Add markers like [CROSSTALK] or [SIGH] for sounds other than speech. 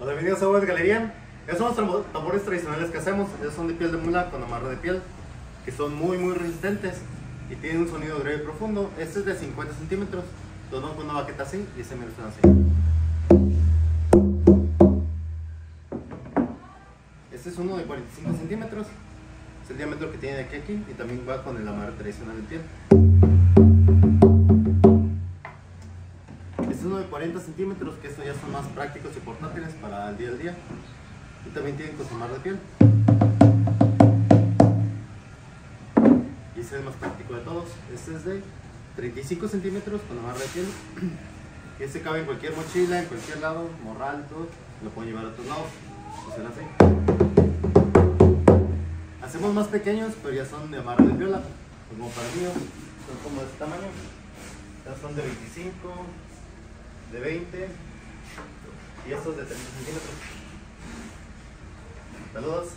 Hola, bienvenidos a Web Galería. Esos son los tambores tradicionales que hacemos. Ellos son de piel de mula con amarre de piel, que son muy, muy resistentes y tienen un sonido grave y profundo. Este es de 50 centímetros. Todo con una baqueta así y ese me suena así. Este es uno de 45 centímetros. Es el diámetro que tiene de aquí a aquí y también va con el amarre tradicional de piel. Este es uno de 40 centímetros, que estos ya son más prácticos y portátiles para el día al día. Y también tienen con su amarre de piel. Y este es el más práctico de todos. Este es de 35 centímetros con amarre de piel. [CLEARS THROAT] Este cabe en cualquier mochila, en cualquier lado, morral, todo. Lo pueden llevar a otros lados. Hacemos más pequeños, pero ya son de amarre de viola, como para mí, son como de este tamaño. Ya son de 25, de 20 y estos de 30 centímetros. Saludos.